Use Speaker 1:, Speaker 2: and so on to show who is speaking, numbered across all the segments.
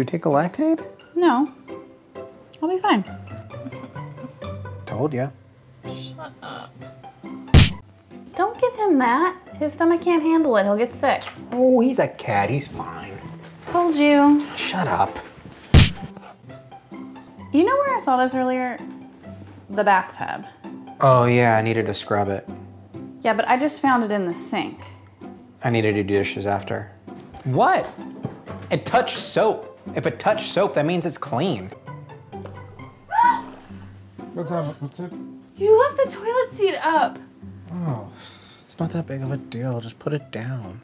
Speaker 1: you take a Lactaid?
Speaker 2: No. I'll be fine.
Speaker 1: Told ya. Shut up.
Speaker 2: Don't give him that. His stomach can't handle it. He'll get sick.
Speaker 1: Oh, he's a cat. He's fine.
Speaker 2: Told you.
Speaker 1: Shut up.
Speaker 2: You know where I saw this earlier? The bathtub.
Speaker 1: Oh, yeah, I needed to scrub it.
Speaker 2: Yeah, but I just found it in the sink.
Speaker 1: I need to do dishes after. What? It touched soap. If it touched soap, that means it's clean.
Speaker 3: What's up? What's up?
Speaker 2: You left the toilet seat up.
Speaker 3: Oh, it's not that big of a deal. Just put it down.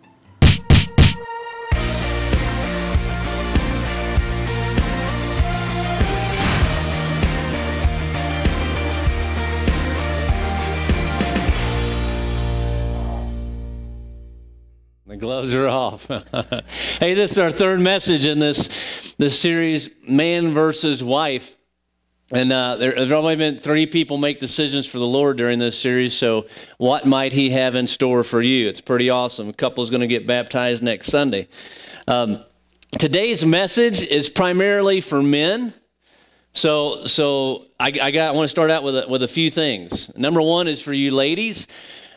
Speaker 4: The gloves are off. hey, this is our third message in this this series, man versus wife. And uh, there, there's only been three people make decisions for the Lord during this series. So, what might He have in store for you? It's pretty awesome. A couple is going to get baptized next Sunday. Um, today's message is primarily for men. So, so I, I got. I want to start out with a, with a few things. Number one is for you ladies.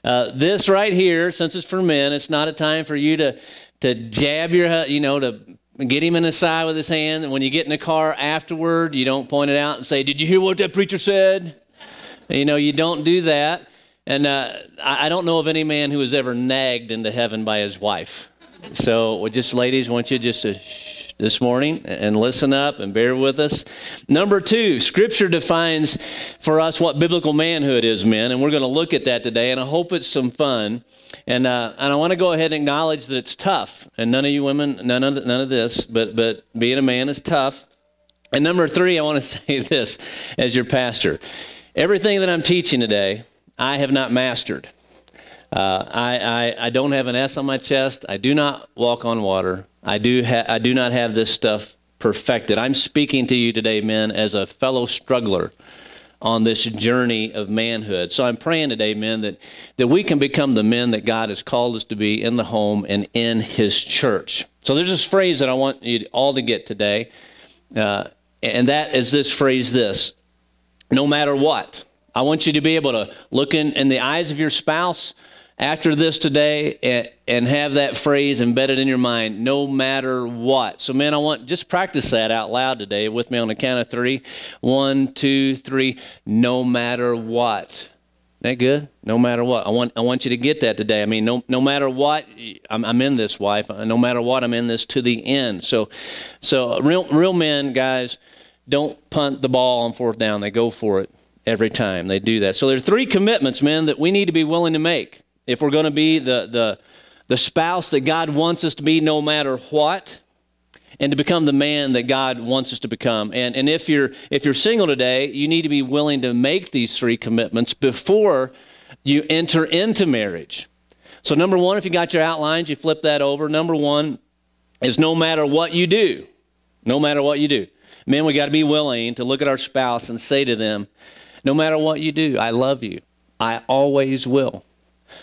Speaker 4: Uh, this right here, since it's for men, it's not a time for you to to jab your, you know, to get him in the side with his hand. And when you get in the car afterward, you don't point it out and say, "Did you hear what that preacher said?" You know, you don't do that. And uh, I, don't know of any man who was ever nagged into heaven by his wife. So, just ladies, want you just to shh this morning and listen up and bear with us. Number two, Scripture defines for us what biblical manhood is, men, and we're going to look at that today. And I hope it's some fun. And uh, and I want to go ahead and acknowledge that it's tough. And none of you women, none of none of this, but but being a man is tough. And number three, I want to say this as your pastor: everything that I'm teaching today, I have not mastered. Uh, I, I, I don't have an S on my chest. I do not walk on water. I do, ha- I do not have this stuff perfected. I'm speaking to you today, men, as a fellow struggler on this journey of manhood. So I'm praying today, men, that, that we can become the men that God has called us to be in the home and in His church. So there's this phrase that I want you all to get today, uh, and that is this phrase this no matter what. I want you to be able to look in, in the eyes of your spouse after this today and, and have that phrase embedded in your mind no matter what. So, man, I want just practice that out loud today with me on the count of three. One, two, three. No matter what. That good? No matter what. I want, I want you to get that today. I mean, no, no matter what, I'm, I'm in this, wife. No matter what, I'm in this to the end. So, so real, real men, guys, don't punt the ball on fourth down. They go for it every time. They do that. So there are three commitments, men, that we need to be willing to make if we're going to be the, the, the spouse that God wants us to be no matter what, and to become the man that God wants us to become. And, and if, you're, if you're single today, you need to be willing to make these three commitments before you enter into marriage. So, number one, if you got your outlines, you flip that over. Number one is no matter what you do, no matter what you do. Men, we got to be willing to look at our spouse and say to them, no matter what you do, I love you. I always will.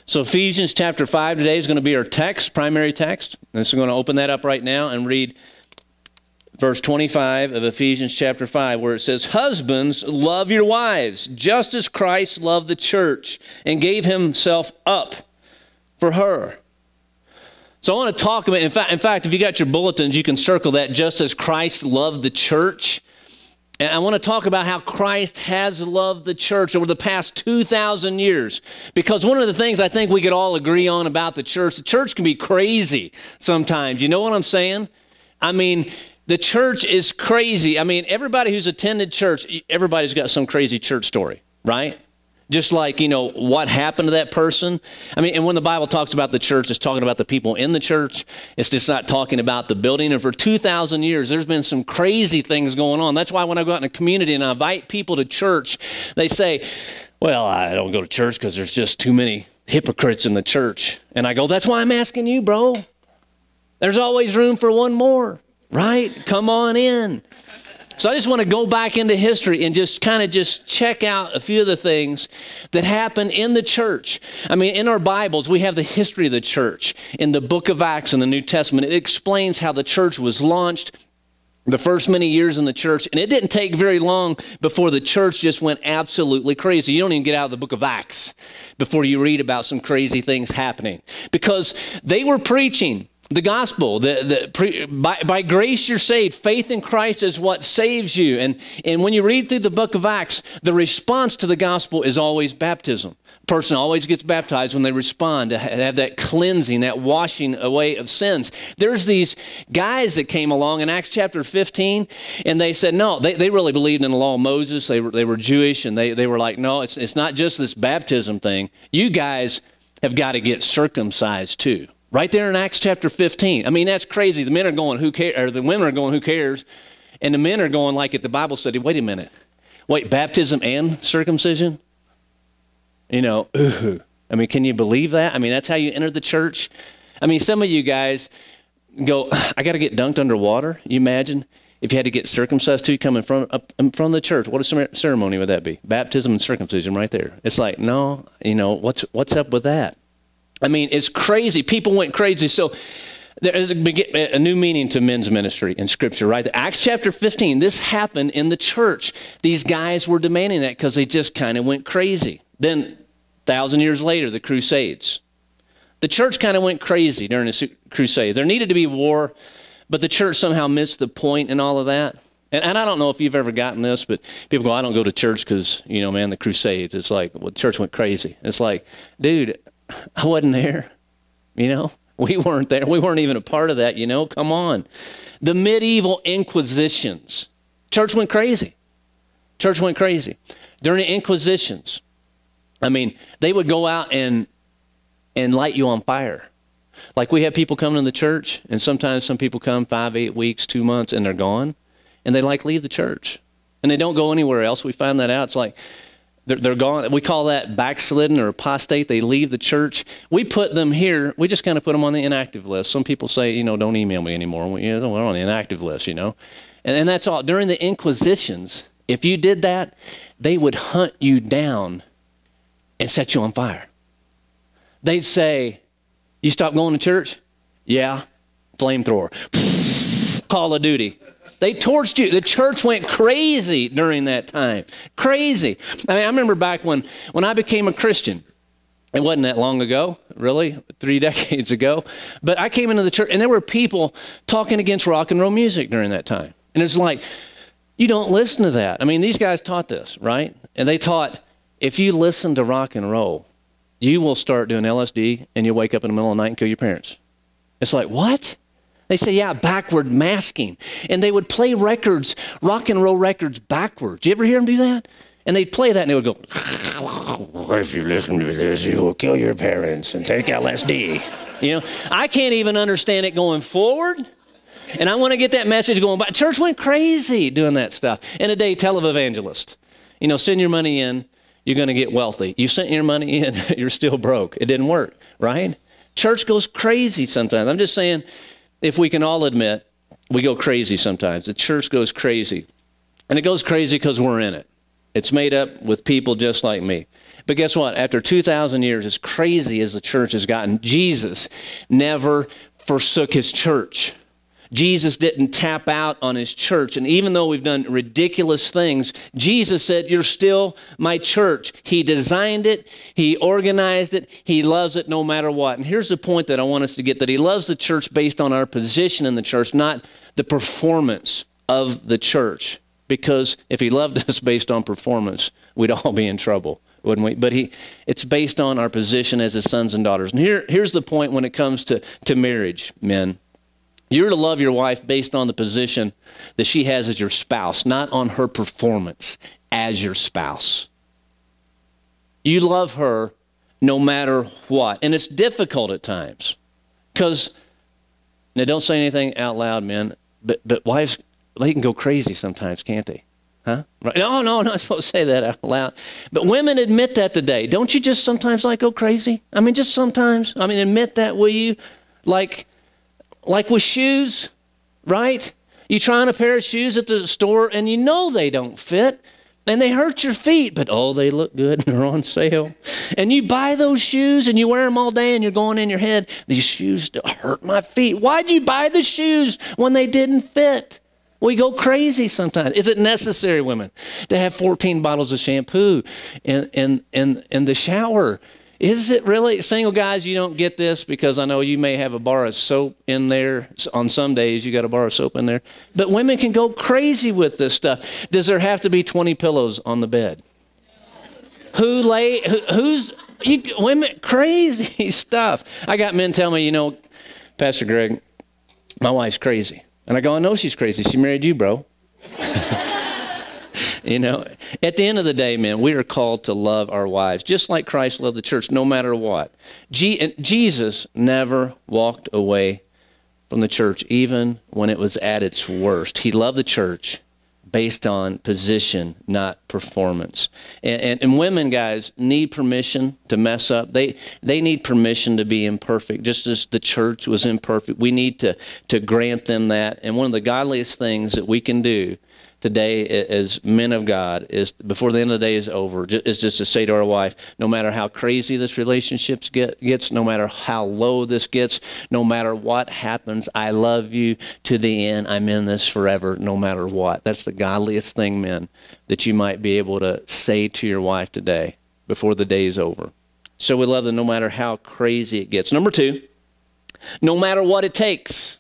Speaker 4: So Ephesians chapter 5 today is going to be our text, primary text. And so we're going to open that up right now and read verse 25 of Ephesians chapter 5, where it says, Husbands, love your wives, just as Christ loved the church and gave himself up for her. So I want to talk about, in fact, in fact, if you got your bulletins, you can circle that just as Christ loved the church. And I want to talk about how Christ has loved the church over the past 2,000 years. Because one of the things I think we could all agree on about the church, the church can be crazy sometimes. You know what I'm saying? I mean, the church is crazy. I mean, everybody who's attended church, everybody's got some crazy church story, right? Just like, you know, what happened to that person. I mean, and when the Bible talks about the church, it's talking about the people in the church. It's just not talking about the building. And for 2,000 years, there's been some crazy things going on. That's why when I go out in a community and I invite people to church, they say, well, I don't go to church because there's just too many hypocrites in the church. And I go, that's why I'm asking you, bro. There's always room for one more, right? Come on in. So I just want to go back into history and just kind of just check out a few of the things that happened in the church. I mean, in our Bibles, we have the history of the church. In the book of Acts in the New Testament, it explains how the church was launched the first many years in the church, and it didn't take very long before the church just went absolutely crazy. You don't even get out of the book of Acts before you read about some crazy things happening because they were preaching the gospel the, the by, by grace you're saved faith in christ is what saves you. And, and when you read through the book of acts the response to the gospel is always baptism. Person always gets baptized when they respond to have that cleansing that washing away of sins. There's these guys that came along in acts chapter 15 and they said no they, they really believed in the law of moses. They were, they were jewish and they, they were like no it's, it's not just this baptism thing. You guys have got to get circumcised too Right there in Acts chapter 15. I mean, that's crazy. The men are going, who cares? Or the women are going, who cares? And the men are going, like at the Bible study, wait a minute. Wait, baptism and circumcision? You know, ooh. I mean, can you believe that? I mean, that's how you enter the church. I mean, some of you guys go, I got to get dunked underwater. You imagine if you had to get circumcised too, come in front, up in front of the church. What a ceremony would that be? Baptism and circumcision right there. It's like, no, you know, what's, what's up with that? I mean, it's crazy. People went crazy. So there is a, a, new meaning to men's ministry in Scripture, right? Acts chapter 15, this happened in the church. These guys were demanding that because they just kind of went crazy. Then, thousand years later, the Crusades. The church kind of went crazy during the Crusades. There needed to be war, but the church somehow missed the point in all of that. And, and I don't know if you've ever gotten this, but people go, I don't go to church because, you know, man, the Crusades. It's like, well, the church went crazy. It's like, dude, I wasn't there. You know, we weren't there. We weren't even a part of that, you know. Come on. The medieval inquisitions. Church went crazy. Church went crazy. During the inquisitions, I mean, they would go out and and light you on fire. Like we have people coming to the church, and sometimes some people come five, eight weeks, two months, and they're gone, and they like leave the church, and they don't go anywhere else. We find that out. It's like they're, they're gone. We call that backslidden or apostate. They leave the church. We put them here. We just kind of put them on the inactive list. Some people say, you know, don't email me anymore. We, you know, we're on the inactive list, you know. And, and that's all. During the Inquisitions, if you did that, they would hunt you down and set you on fire. They'd say, You stop going to church? Yeah. Flamethrower. Call of Duty. They torched you. The church went crazy during that time. Crazy. I mean, I remember back when, when I became a Christian. It wasn't that long ago, really, three decades ago. But I came into the church, and there were people talking against rock and roll music during that time. And it's like, you don't listen to that. I mean, these guys taught this, right? And they taught if you listen to rock and roll, you will start doing LSD and you'll wake up in the middle of the night and kill your parents. It's like, what? They say, yeah, backward masking. And they would play records, rock and roll records backwards. You ever hear them do that? And they'd play that and they would go, if you listen to this, you will kill your parents and take LSD. You know, I can't even understand it going forward. And I want to get that message going. But church went crazy doing that stuff. In a day, televangelist. You know, send your money in, you're going to get wealthy. You sent your money in, you're still broke. It didn't work, right? Church goes crazy sometimes. I'm just saying, if we can all admit, we go crazy sometimes. The church goes crazy. And it goes crazy because we're in it. It's made up with people just like me. But guess what? After 2,000 years, as crazy as the church has gotten, Jesus never forsook his church. Jesus didn't tap out on his church. And even though we've done ridiculous things, Jesus said, You're still my church. He designed it, He organized it, He loves it no matter what. And here's the point that I want us to get that He loves the church based on our position in the church, not the performance of the church. Because if He loved us based on performance, we'd all be in trouble wouldn't we? But he, it's based on our position as his sons and daughters. And here, here's the point when it comes to, to marriage, men. You're to love your wife based on the position that she has as your spouse, not on her performance as your spouse. You love her no matter what. And it's difficult at times because, now don't say anything out loud, men, but, but wives, they can go crazy sometimes, can't they? Huh? Right. No, no, not supposed to say that out loud. But women admit that today. Don't you just sometimes like go crazy? I mean, just sometimes. I mean, admit that, will you? Like, like with shoes, right? You try on a pair of shoes at the store and you know they don't fit and they hurt your feet, but oh, they look good and they're on sale. And you buy those shoes and you wear them all day and you're going in your head, these shoes hurt my feet. Why'd you buy the shoes when they didn't fit? We go crazy sometimes. Is it necessary, women, to have 14 bottles of shampoo in, in, in, in the shower? Is it really? Single guys, you don't get this because I know you may have a bar of soap in there. On some days, you got a bar of soap in there. But women can go crazy with this stuff. Does there have to be 20 pillows on the bed? Who lay, who, who's, you, women, crazy stuff. I got men tell me, you know, Pastor Greg, my wife's crazy. And I go, I know she's crazy. She married you, bro. you know, at the end of the day, man, we are called to love our wives, just like Christ loved the church, no matter what. G- Jesus never walked away from the church, even when it was at its worst. He loved the church based on position, not performance. And, and, and, women, guys, need permission to mess up. They, they need permission to be imperfect, just as the church was imperfect. We need to, to grant them that. And one of the godliest things that we can do today as men of God is before the end of the day is over, is just to say to our wife, no matter how crazy this relationship get, gets, no matter how low this gets, no matter what happens, I love you to the end. I'm in this forever, no matter what. That's the godliest thing, men, that you might be able to say to your wife today before the day is over. So we love them no matter how crazy it gets. Number two, no matter what it takes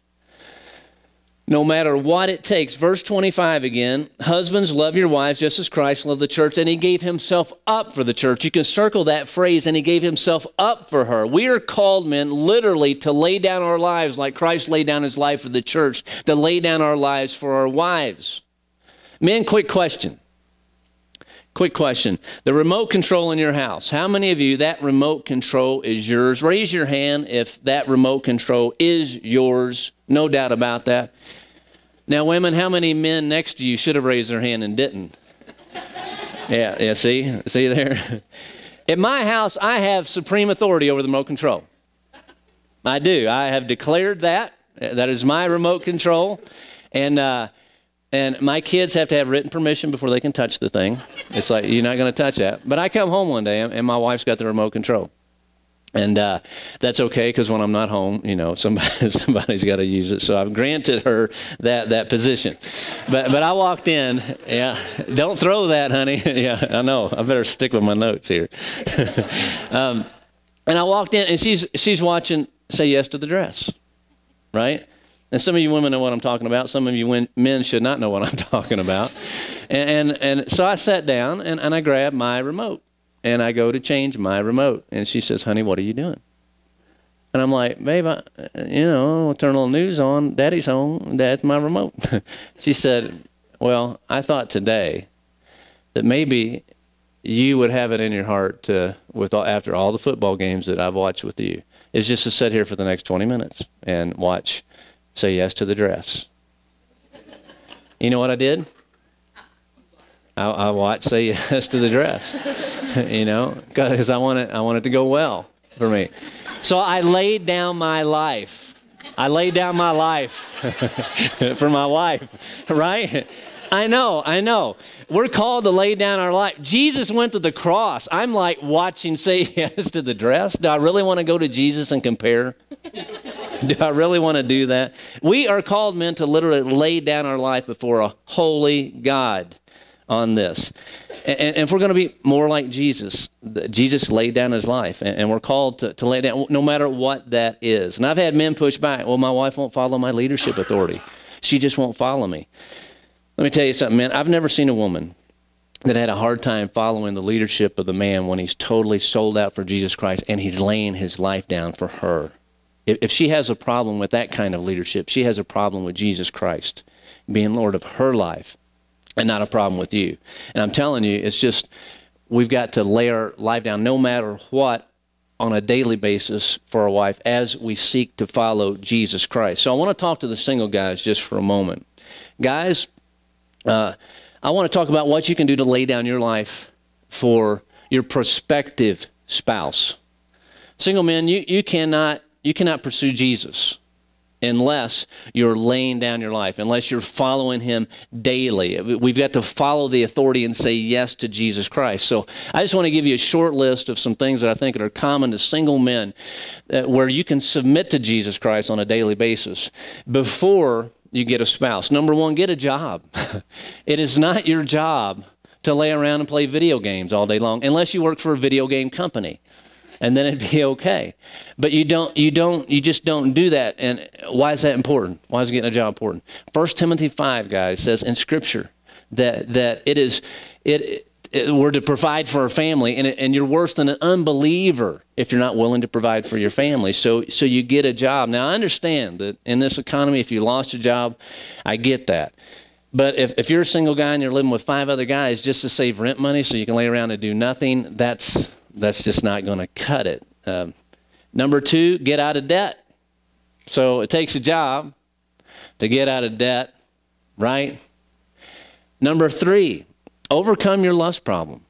Speaker 4: no matter what it takes. Verse 25 again Husbands, love your wives just as Christ loved the church, and he gave himself up for the church. You can circle that phrase, and he gave himself up for her. We are called, men, literally to lay down our lives like Christ laid down his life for the church, to lay down our lives for our wives. Men, quick question. Quick question. The remote control in your house. How many of you, that remote control is yours? Raise your hand if that remote control is yours. No doubt about that. Now, women, how many men next to you should have raised their hand and didn't? Yeah, yeah, see? See there? At my house, I have supreme authority over the remote control. I do. I have declared that. That is my remote control. And, uh, and my kids have to have written permission before they can touch the thing. It's like, you're not going to touch that. But I come home one day and my wife's got the remote control. And uh, that's okay because when I'm not home, you know, somebody, somebody's got to use it. So I've granted her that, that position. But, but I walked in, yeah, don't throw that, honey. yeah, I know. I better stick with my notes here. um, and I walked in and she's, she's watching Say Yes to the Dress, right? And some of you women know what I'm talking about. Some of you men should not know what I'm talking about. And, and, and so I sat down and, and I grabbed my remote and I go to change my remote. And she says, honey, what are you doing? And I'm like, babe, I, you know, I'll turn a little news on. Daddy's home. That's my remote. she said, well, I thought today that maybe you would have it in your heart to, with all, after all the football games that I've watched with you, is just to sit here for the next 20 minutes and watch say yes to the dress. You know what I did? I, I watched say yes to the dress, you know, because I want it, I want it to go well for me. So I laid down my life. I laid down my life for my wife, right? I know, I know. We're called to lay down our life. Jesus went to the cross. I'm like watching say yes to the dress. Do I really want to go to Jesus and compare? Do I really want to do that? We are called men to literally lay down our life before a holy God on this. And, and if we're going to be more like Jesus, Jesus laid down his life, and, and we're called to, to lay down no matter what that is. And I've had men push back. Well, my wife won't follow my leadership authority. She just won't follow me. Let me tell you something, man. I've never seen a woman that had a hard time following the leadership of the man when he's totally sold out for Jesus Christ and he's laying his life down for her. If, if she has a problem with that kind of leadership, she has a problem with Jesus Christ being Lord of her life and not a problem with you. And I'm telling you, it's just we've got to lay our life down no matter what on a daily basis for our wife as we seek to follow Jesus Christ. So I want to talk to the single guys just for a moment. Guys, uh, I want to talk about what you can do to lay down your life for your prospective spouse. Single men, you, you, cannot, you cannot pursue Jesus unless you're laying down your life, unless you're following Him daily. We've got to follow the authority and say yes to Jesus Christ. So I just want to give you a short list of some things that I think are common to single men uh, where you can submit to Jesus Christ on a daily basis before you get a spouse. Number one, get a job. it is not your job to lay around and play video games all day long, unless you work for a video game company. And then it'd be okay. But you don't, you don't, you just don't do that. And why is that important? Why is getting a job important? First Timothy 5, guys, says in scripture that, that it is, it, it, we're to provide for our family, and, and you're worse than an unbeliever if you're not willing to provide for your family. So, so you get a job. Now, I understand that in this economy, if you lost a job, I get that. But if, if you're a single guy and you're living with five other guys just to save rent money so you can lay around and do nothing, that's, that's just not going to cut it. Um, number two, get out of debt. So it takes a job to get out of debt, right? Number three, overcome your lust problem.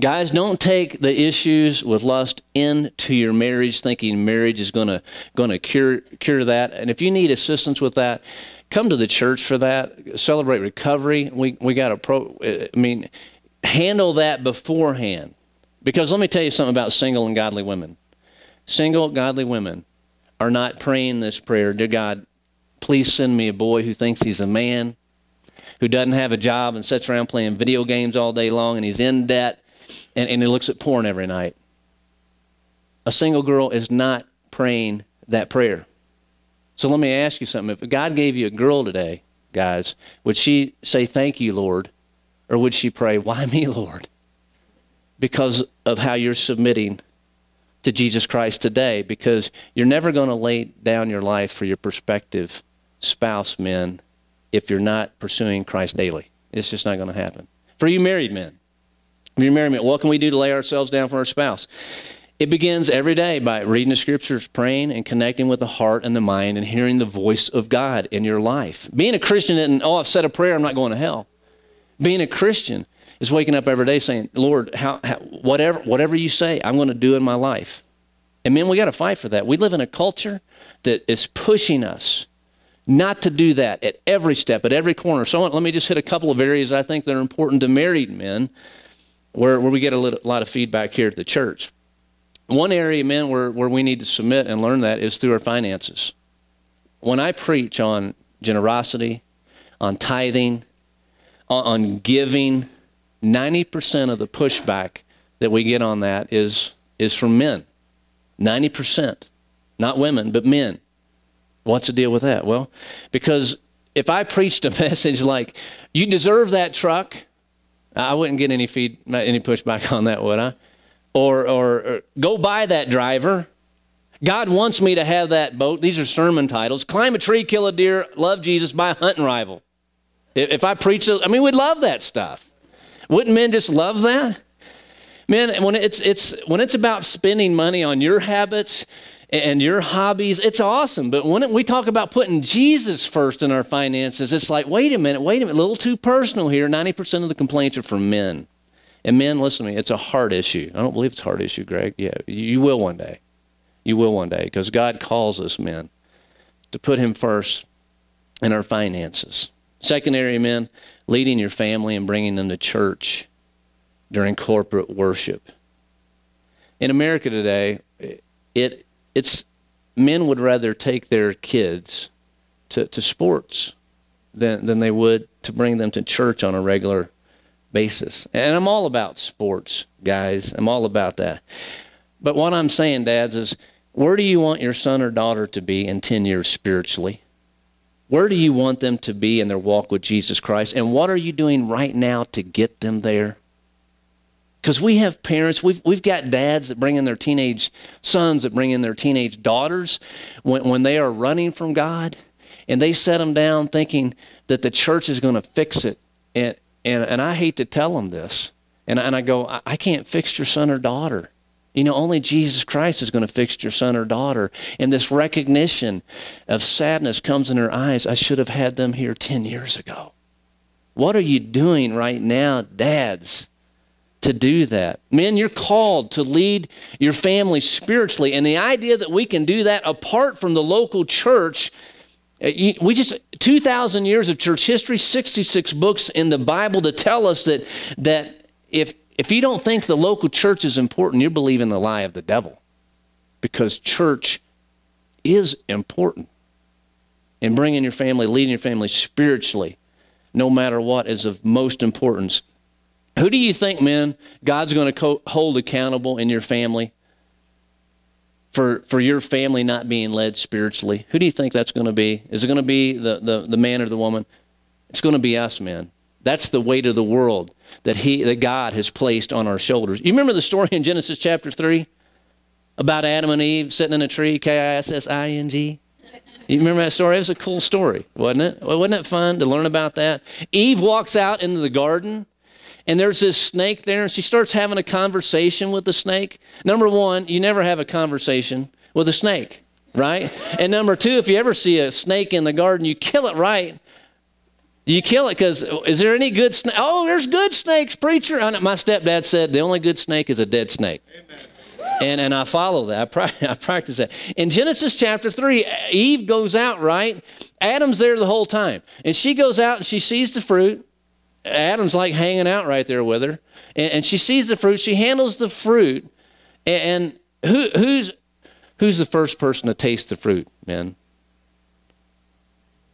Speaker 4: Guys, don't take the issues with lust into your marriage thinking marriage is going to going to cure cure that. And if you need assistance with that, come to the church for that. Celebrate recovery. We we got a pro I mean handle that beforehand. Because let me tell you something about single and godly women. Single godly women are not praying this prayer, dear God, please send me a boy who thinks he's a man, who doesn't have a job and sits around playing video games all day long and he's in debt and, and he looks at porn every night. A single girl is not praying that prayer. So let me ask you something. If God gave you a girl today, guys, would she say, Thank you, Lord? Or would she pray, Why me, Lord? Because of how you're submitting to Jesus Christ today, because you're never going to lay down your life for your prospective spouse, men, if you're not pursuing Christ daily. It's just not going to happen. For you married men, for you married men, what can we do to lay ourselves down for our spouse? It begins every day by reading the scriptures, praying, and connecting with the heart and the mind and hearing the voice of God in your life. Being a Christian isn't, oh, I've said a prayer, I'm not going to hell. Being a Christian is waking up every day saying, Lord, how, how, whatever, whatever you say, I'm going to do in my life. And men, we got to fight for that. We live in a culture that is pushing us not to do that at every step, at every corner. So let me just hit a couple of areas I think that are important to married men where, where we get a little, lot of feedback here at the church. One area, men, where, where we need to submit and learn that is through our finances. When I preach on generosity, on tithing, on, on giving, 90% of the pushback that we get on that is, is from men. 90%. Not women, but men. What's the deal with that? Well, because if I preached a message like, you deserve that truck, I wouldn't get any feed, any pushback on that, would I? Or, or, or go buy that driver. God wants me to have that boat. These are sermon titles. Climb a tree, kill a deer, love Jesus, buy a hunting rifle. If I preach, I mean, we'd love that stuff. Wouldn't men just love that? Men, when it's, it's, when it's about spending money on your habits and your hobbies, it's awesome. But when we talk about putting Jesus first in our finances, it's like, wait a minute, wait a minute, a little too personal here. 90% of the complaints are from men. And men, listen to me, it's a heart issue. I don't believe it's a heart issue, Greg. Yeah, you will one day. You will one day because God calls us men to put Him first in our finances. Second area, men, leading your family and bringing them to church during corporate worship. In America today, it, it's, men would rather take their kids to, to sports than, than they would to bring them to church on a regular basis. And I'm all about sports, guys. I'm all about that. But what I'm saying, dads, is where do you want your son or daughter to be in 10 years spiritually? Where do you want them to be in their walk with Jesus Christ? And what are you doing right now to get them there? Because we have parents, we've, we've got dads that bring in their teenage sons, that bring in their teenage daughters when, when they are running from God, and they set them down thinking that the church is going to fix it. And, and, and I hate to tell them this. And, and I go, I, I can't fix your son or daughter. You know, only Jesus Christ is going to fix your son or daughter. And this recognition of sadness comes in her eyes. I should have had them here 10 years ago. What are you doing right now, dads, to do that? Men, you're called to lead your family spiritually. And the idea that we can do that apart from the local church uh, we just 2000 years of church history 66 books in the bible to tell us that that if if you don't think the local church is important you're believing the lie of the devil because church is important and bringing your family, leading your family spiritually, no matter what, is of most importance. Who do you think, men, God's going to hold accountable in your family for, for your family not being led spiritually? Who do you think that's going to be? Is it going to be the, the, the man or the woman? It's going to be us, man. That's the weight of the world that he that God has placed on our shoulders. You remember the story in Genesis chapter 3 about Adam and Eve sitting in a tree, K I S S I N G? You remember that story? It was a cool story, wasn't it? Well, wasn't it fun to learn about that? Eve walks out into the garden and there's this snake there, and she starts having a conversation with the snake. Number one, you never have a conversation with a snake, right? And number two, if you ever see a snake in the garden, you kill it right. You kill it because is there any good snake? Oh, there's good snakes, preacher. My stepdad said the only good snake is a dead snake. Amen. And, and I follow that. I, pra- I practice that. In Genesis chapter 3, Eve goes out, right? Adam's there the whole time. And she goes out and she sees the fruit. Adam's like hanging out right there with her. And, and she sees the fruit. She handles the fruit. And, and who, who's, who's the first person to taste the fruit, man?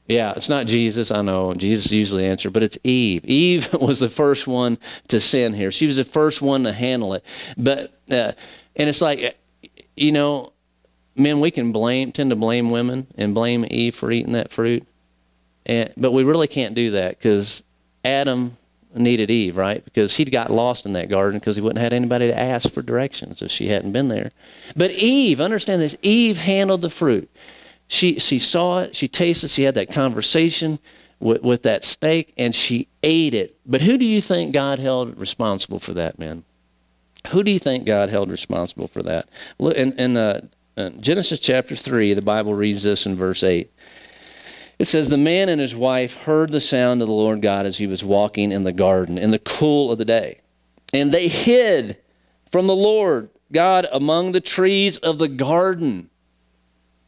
Speaker 4: Yeah, it's not Jesus, I know. Jesus usually answered, but it's Eve. Eve was the first one to sin here. She was the first one to handle it. But, uh, and it's like, you know, men, we can blame, tend to blame women and blame Eve for eating that fruit. And, but we really can't do that because Adam needed Eve, right? Because he'd got lost in that garden because he wouldn't have had anybody to ask for directions if she hadn't been there. But Eve, understand this, Eve handled the fruit. She, she saw it, she tasted, she had that conversation with, with that steak, and she ate it. But who do you think God held responsible for that, man? Who do you think God held responsible for that? Look, in, in, uh, in Genesis chapter 3, the Bible reads this in verse 8. It says, The man and his wife heard the sound of the Lord God as he was walking in the garden in the cool of the day. And they hid from the Lord God among the trees of the garden.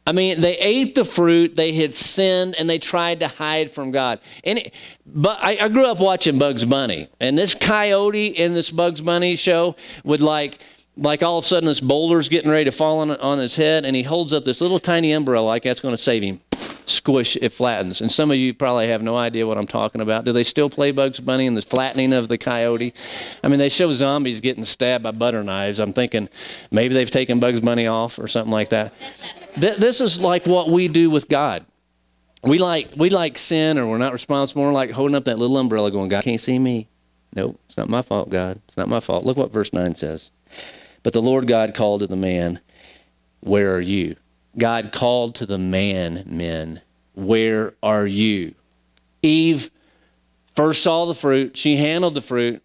Speaker 4: I mean, they ate the fruit, they had sinned, and they tried to hide from God. And it, but I, I, grew up watching Bugs Bunny, and this coyote in this Bugs Bunny show would like, like all of a sudden this boulder's getting ready to fall on, on his head, and he holds up this little tiny umbrella like that's going to save him. Squish, it flattens. And some of you probably have no idea what I'm talking about. Do they still play Bugs Bunny and the flattening of the coyote? I mean, they show zombies getting stabbed by butter knives. I'm thinking maybe they've taken Bugs Bunny off or something like that. this is like what we do with God. We like we like sin or we're not responsible. We're like holding up that little umbrella going, God can't see me. Nope, it's not my fault, God. It's not my fault. Look what verse 9 says. But the Lord God called to the man, Where are you? God called to the man, men, Where are you? Eve first saw the fruit. She handled the fruit.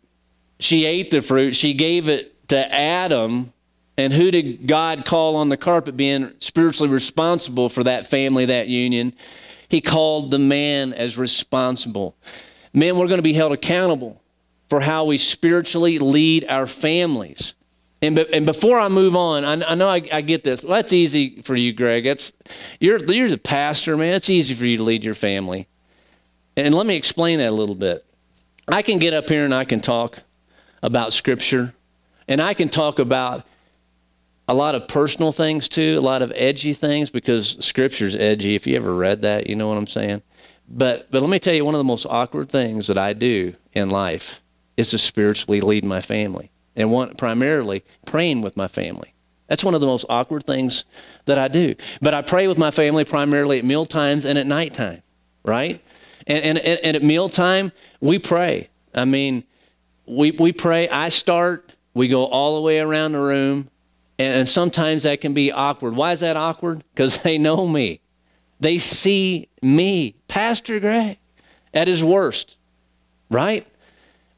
Speaker 4: She ate the fruit. She gave it to Adam and who did God call on the carpet being spiritually responsible for that family, that union? He called the man as responsible. Men, we're going to be held accountable for how we spiritually lead our families. And, and before I move on, I, I know I, I, get this. That's easy for you, Greg. That's, you're, you're the pastor, man. It's easy for you to lead your family. And let me explain that a little bit. I can get up here and I can talk about Scripture, and I can talk about a lot of personal things too, a lot of edgy things because scripture's edgy. If you ever read that, you know what I'm saying. But but let me tell you, one of the most awkward things that I do in life is to spiritually lead my family, and one primarily praying with my family. That's one of the most awkward things that I do. But I pray with my family primarily at meal times and at nighttime, right? And, and, and at mealtime, we pray. I mean, we, we pray. I start, we go all the way around the room. And sometimes that can be awkward. Why is that awkward? Because they know me. They see me, Pastor Greg, at his worst, right?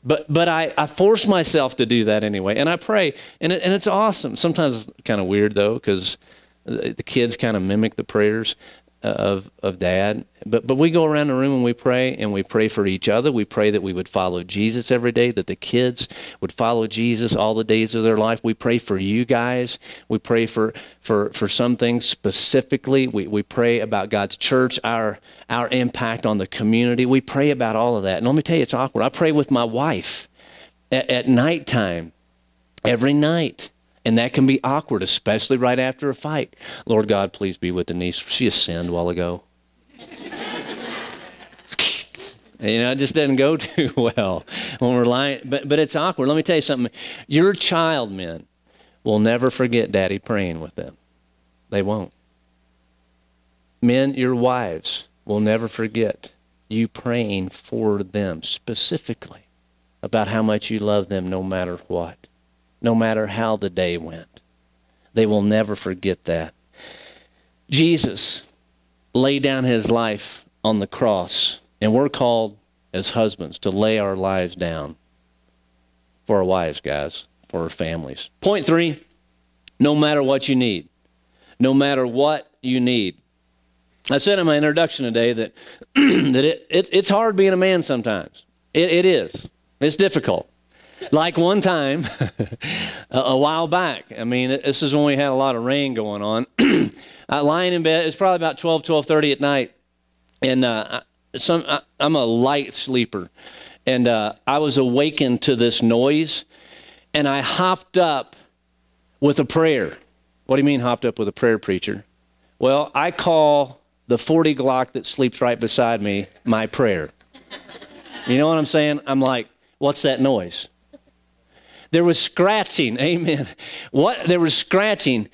Speaker 4: But, but I, I force myself to do that anyway. And I pray. And, it, and it's awesome. Sometimes it's kind of weird, though, because the kids kind of mimic the prayers of of dad. But but we go around the room and we pray and we pray for each other. We pray that we would follow jesus every day that the kids would follow jesus all the days of their life. We pray for you guys. We pray for for for some things specifically. We, we pray about god's church our our impact on the community. We pray about all of that. And let me tell you it's awkward. I pray with my wife at, at nighttime every night and that can be awkward, especially right after a fight. Lord God, please be with Denise. She has sinned a while ago. You know, it just doesn't go too well when we're lying. But, but it's awkward. Let me tell you something. Your child, men, will never forget daddy praying with them. They won't. Men, your wives will never forget you praying for them specifically about how much you love them no matter what, no matter how the day went. They will never forget that. Jesus laid down his life on the cross, and we're called as husbands to lay our lives down for our wives, guys, for our families. Point three no matter what you need, no matter what you need. I said in my introduction today that, that it, it, it's hard being a man sometimes. It, it is. It's difficult. Like one time, a, while back, I mean, this is when we had a lot of rain going on. uh, lying in bed, it's probably about 12, 12.30 at night. And uh, some, I, am a light sleeper. And uh, I was awakened to this noise. And I hopped up with a prayer. What do you mean hopped up with a prayer, preacher? Well, I call the 40 Glock that sleeps right beside me my prayer. You know what I'm saying? I'm like, what's that noise? There was scratching. Amen. What? There was scratching.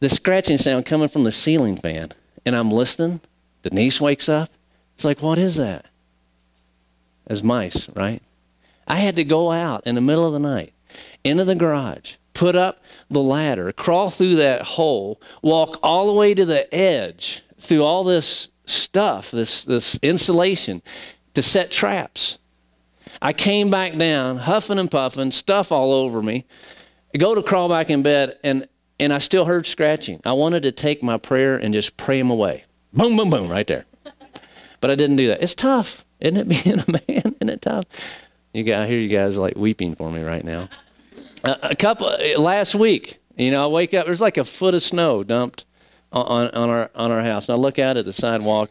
Speaker 4: The scratching sound coming from the ceiling fan. And I'm listening. Denise wakes up. It's like, what is that? As mice, right? I had to go out in the middle of the night into the garage, put up the ladder, crawl through that hole, walk all the way to the edge through all this stuff, this, this insulation, to set traps. I came back down, huffing and puffing, stuff all over me. I go to crawl back in bed, and, and I still heard scratching. I wanted to take my prayer and just pray him away. Boom, boom, boom, right there. But I didn't do that. It's tough, isn't it, being a man? Isn't it tough? You got, I hear you guys like weeping for me right now. a couple uh, last week, you know, I wake up. There's like a foot of snow dumped on, on our on our house, and I look out at the sidewalk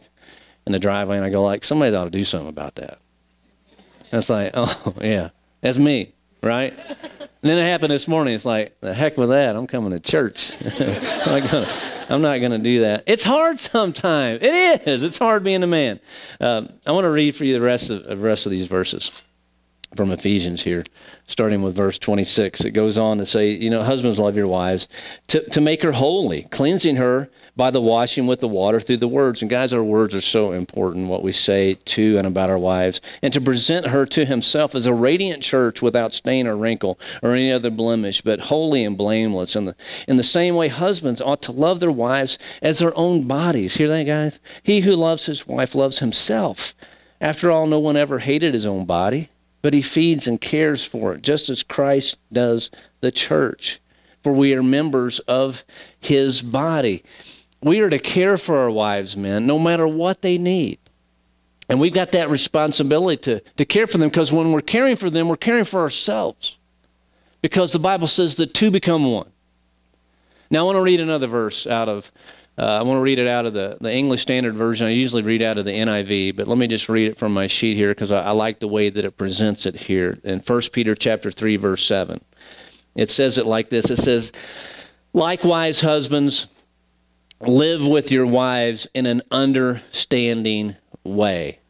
Speaker 4: in the driveway, and I go like, somebody ought to do something about that. It's like, oh yeah, that's me, right? And then it happened this morning. It's like, the heck with that. I'm coming to church. I'm, not gonna, I'm not going to do that. It's hard sometimes. It is. It's hard being a man. Um, I want to read for you the rest of the rest of these verses from Ephesians here, starting with verse 26. It goes on to say, you know, husbands love your wives to, to make her holy, cleansing her by the washing with the water through the words. And guys, our words are so important, what we say to and about our wives, and to present her to himself as a radiant church without stain or wrinkle or any other blemish, but holy and blameless. And the, in the same way, husbands ought to love their wives as their own bodies. Hear that, guys? He who loves his wife loves himself. After all, no one ever hated his own body but he feeds and cares for it, just as Christ does the church. For we are members of his body. We are to care for our wives, men, no matter what they need. And we've got that responsibility to, to care for them because when we're caring for them, we're caring for ourselves. Because the Bible says that two become one. Now, I want to read another verse out of uh, I want to read it out of the, the English Standard Version. I usually read out of the NIV, but let me just read it from my sheet here because I, I like the way that it presents it here in 1 Peter chapter 3, verse 7. It says it like this. It says, Likewise, husbands, live with your wives in an understanding way.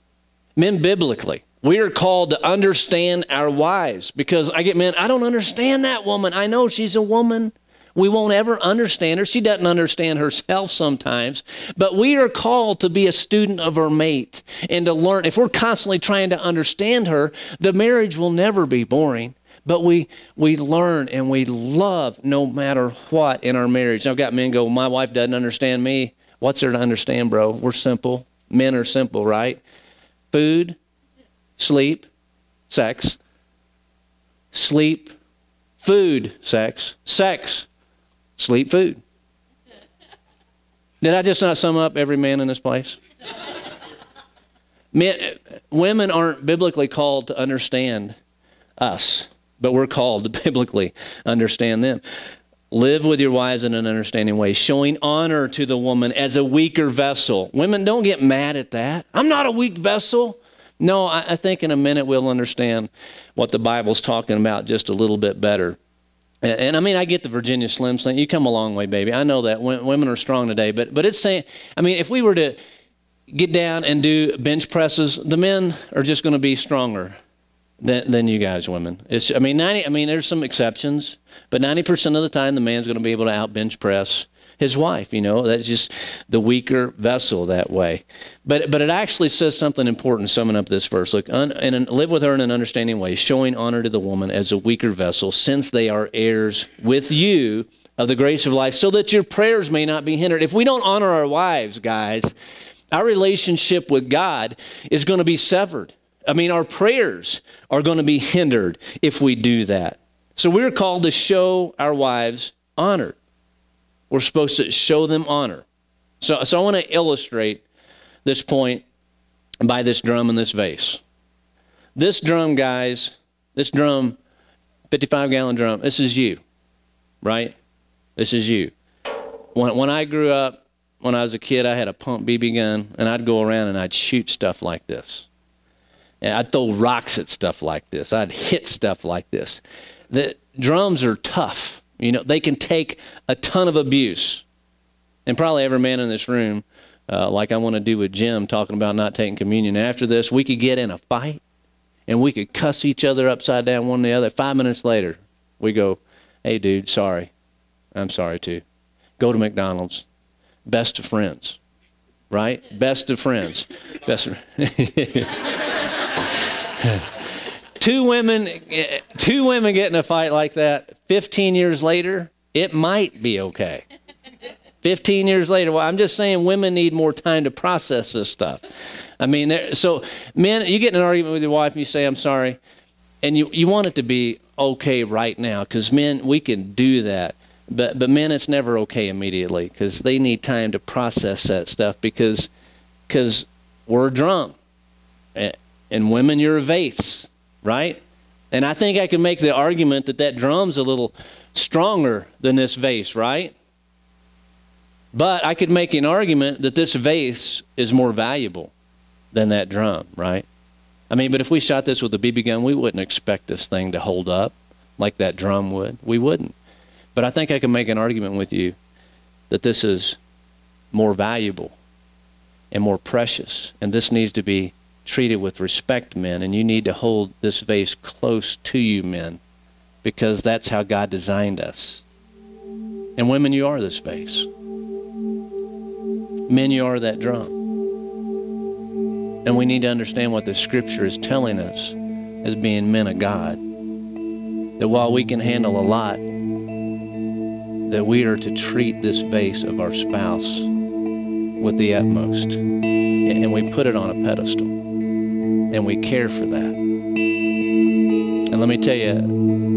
Speaker 4: Men, biblically, we are called to understand our wives because I get, men, I don't understand that woman. I know she's a woman. We won't ever understand her. She doesn't understand herself sometimes. But we are called to be a student of our mate and to learn. If we're constantly trying to understand her, the marriage will never be boring. But we, we learn and we love no matter what in our marriage. I've got men go, My wife doesn't understand me. What's there to understand, bro? We're simple. Men are simple, right? Food, sleep, sex. Sleep, food, sex. Sex, sleep, food. Did I just not sum up every man in this place? Men, women aren't biblically called to understand us, but we're called to biblically understand them. Live with your wives in an understanding way, showing honor to the woman as a weaker vessel. Women, don't get mad at that. I'm not a weak vessel. No, I, I think in a minute we'll understand what the Bible's talking about just a little bit better. And, and, I mean, I get the Virginia Slims thing. You come a long way, baby. I know that women are strong today, but but it's saying, I mean, if we were to get down and do bench presses, the men are just going to be stronger than, than you guys, women. It's, I mean, 90, I mean, there's some exceptions, but 90% of the time, the man's going to be able to out bench press his wife. You know, that's just the weaker vessel that way. But but it actually says something important summing up this verse. Look, un, and live with her in an understanding way, showing honor to the woman as a weaker vessel, since they are heirs with you of the grace of life, so that your prayers may not be hindered. If we don't honor our wives, guys, our relationship with God is going to be severed. I mean, our prayers are going to be hindered if we do that. So we're called to show our wives honor. We're supposed to show them honor. So, so I want to illustrate this point by this drum and this vase. This drum, guys, this drum, 55 gallon drum, this is you, right? This is you. When, when I grew up, when I was a kid, I had a pump BB gun, and I'd go around and I'd shoot stuff like this. And I'd throw rocks at stuff like this. I'd hit stuff like this. The drums are tough. You know, they can take a ton of abuse. And probably every man in this room, uh, like I want to do with Jim, talking about not taking communion. After this, we could get in a fight and we could cuss each other upside down one the other. Five minutes later, we go, hey, dude, sorry. I'm sorry too. Go to McDonald's. Best of friends, right? Best of friends. Best of two women two women get in a fight like that 15 years later it might be okay. 15 years later well i'm just saying women need more time to process this stuff. I mean so men you get in an argument with your wife and you say i'm sorry and you, you want it to be okay right now because men we can do that. But but men it's never okay immediately because they need time to process that stuff because because we're drunk. And, and women you're a vase right? And I think I can make the argument that that drum's a little stronger than this vase, right? But I could make an argument that this vase is more valuable than that drum, right? I mean, but if we shot this with a BB gun, we wouldn't expect this thing to hold up like that drum would. We wouldn't. But I think I can make an argument with you that this is more valuable and more precious, and this needs to be treated with respect, men, and you need to hold this vase close to you, men, because that's how God designed us. And women, you are this vase. Men, you are that drum. And we need to understand what the scripture is telling us as being men of God. That while we can handle a lot, that we are to treat this vase of our spouse with the utmost. And we put it on a pedestal and we care for that. And let me tell you,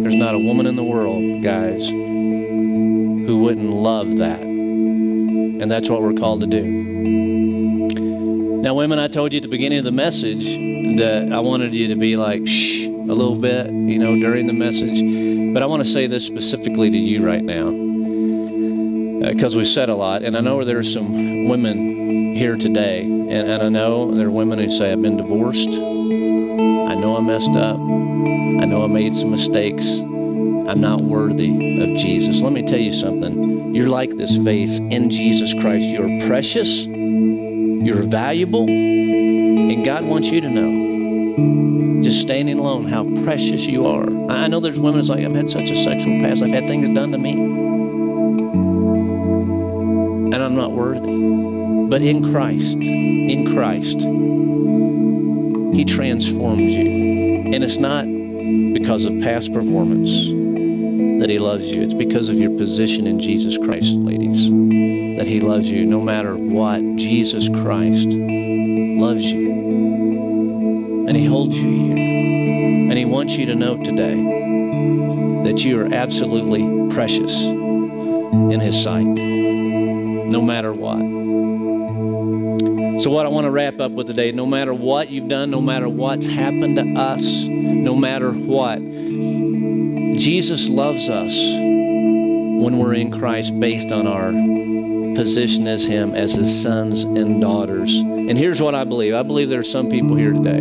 Speaker 4: there's not a woman in the world, guys, who wouldn't love that. And that's what we're called to do. Now, women, I told you at the beginning of the message that I wanted you to be like, shh, a little bit, you know, during the message. But I want to say this specifically to you right now because uh, we said a lot. And I know there are some women here today, and, and I know there are women who say, I've been divorced. I know I messed up. I know I made some mistakes. I'm not worthy of Jesus. Let me tell you something. You're like this vase in Jesus Christ. You're precious, you're valuable, and God wants you to know just standing alone how precious you are. I know there's women that's like, I've had such a sexual past. I've had things done to me and I'm not worthy. But in Christ, in Christ, He transforms you. And it's not because of past performance that He loves you, it's because of your position in Jesus Christ, ladies, that He loves you no matter what. Jesus Christ loves you. And He holds you here. And He wants you to know today that you are absolutely precious in His sight no matter what. So, what I want to wrap up with today no matter what you've done, no matter what's happened to us, no matter what, Jesus loves us when we're in Christ based on our position as Him, as His sons and daughters. And here's what I believe I believe there are some people here today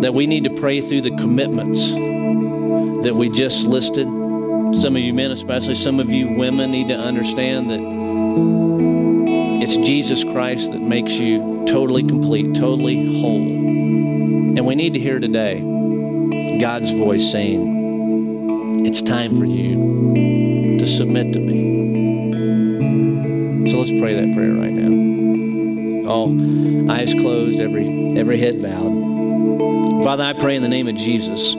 Speaker 4: that we need to pray through the commitments that we just listed some of you men, especially, some of you women need to understand that It's Jesus Christ that makes you totally complete, totally whole. And we need to hear today God's voice saying, It's time for you to submit to me. So let's pray that prayer right now. All eyes closed, every, every head bowed. Father, I pray in the name of Jesus.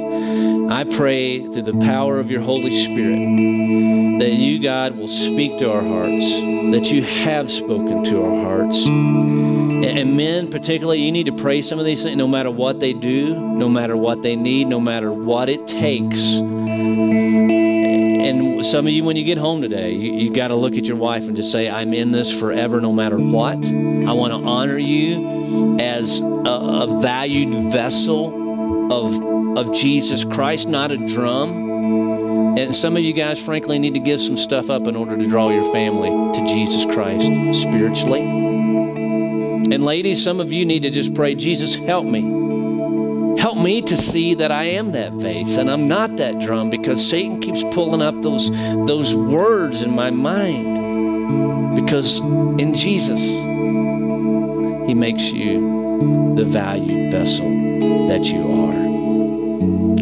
Speaker 4: I pray through the power of your Holy Spirit that you, God, will speak to our hearts, that you have spoken to our hearts. And men, particularly, you need to pray some of these things no matter what they do, no matter what they need, no matter what it takes. And some of you, when you get home today, you, you got to look at your wife and just say, I'm in this forever no matter what. I want to honor you as a, a valued vessel of, of Jesus Christ, not a drum. And some of you guys, frankly, need to give some stuff up in order to draw your family to Jesus Christ spiritually. And ladies, some of you need to just pray, Jesus, help me. Help me to see that I am that vase and I'm not that drum because Satan keeps pulling up those, those words in my mind. Because in Jesus, He makes you the valued vessel that you are.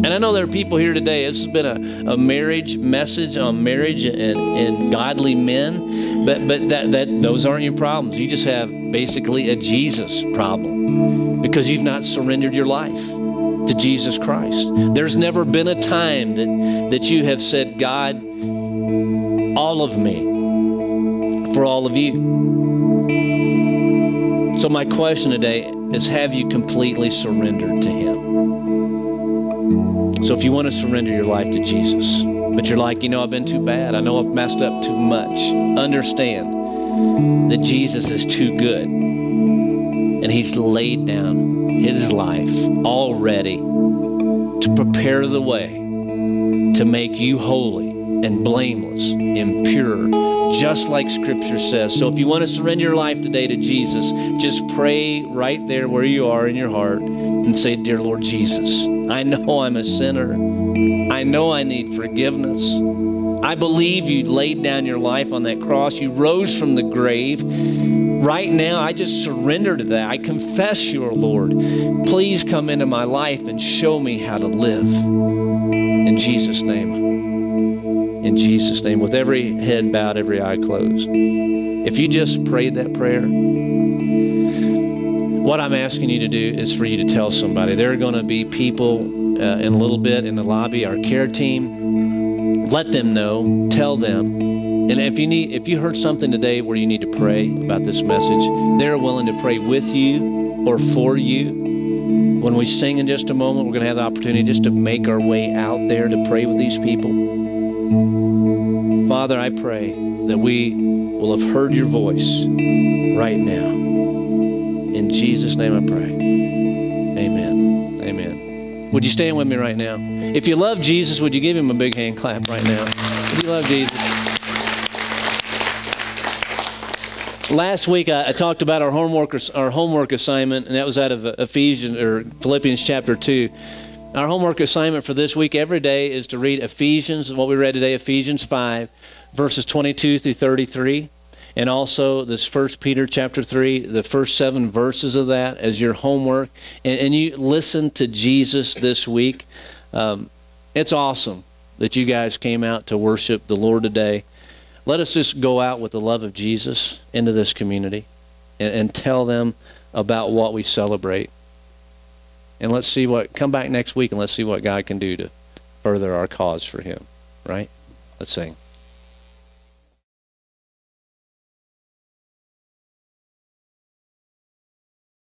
Speaker 4: And I know there are people here today. This has been a, a marriage message on marriage and, and godly men, but but that, that those aren't your problems. You just have basically a Jesus problem because you've not surrendered your life to Jesus Christ. There's never been a time that that you have said, God, all of me for all of you. So my question today is have you completely surrendered to him? So if you want to surrender your life to Jesus, but you're like, you know, I've been too bad. I know I've messed up too much. Understand that Jesus is too good. And he's laid down his life already to prepare the way to make you holy and blameless and pure, just like Scripture says. So if you want to surrender your life today to Jesus, just pray right there where you are in your heart and say, Dear Lord Jesus, I know I'm a sinner. I know I need forgiveness. I believe you laid down your life on that cross. You rose from the grave. Right now, I just surrender to that. I confess you, Lord. Please come into my life and show me how to live. In Jesus' name. In Jesus' name. With every head bowed, every eye closed. If you just prayed that prayer, what I'm asking you to do is for you to tell somebody. There are going to be people uh, in a little bit in the lobby, our care team. Let them know, tell them. And if you need if you heard something today where you need to pray about this message, they're willing to pray with you or for you. When we sing in just a moment, we're going to have the opportunity just to make our way out there to pray with these people. Father, I pray that we will have heard your voice right now. In Jesus' name I pray. Amen. Amen. Would you stand with me right now? If you love Jesus, would you give him a big hand clap right now? If you love Jesus. Last week I, I talked about our homework our homework assignment, and that was out of Ephesians or Philippians chapter two. Our homework assignment for this week every day is to read Ephesians, what we read today, Ephesians 5, verses 22 through 33 and also this first peter chapter 3 the first seven verses of that as your homework. And, and you listen to jesus this week. Um, it's awesome that you guys came out to worship the lord today. Let us just go out with the love of jesus into this community and, and tell them about what we celebrate. And let's see what come back next week and let's see what god can do to further our cause for him right? Let's sing